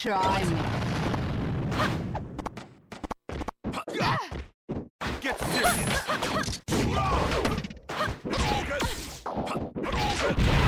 Try me. Get serious! Get serious!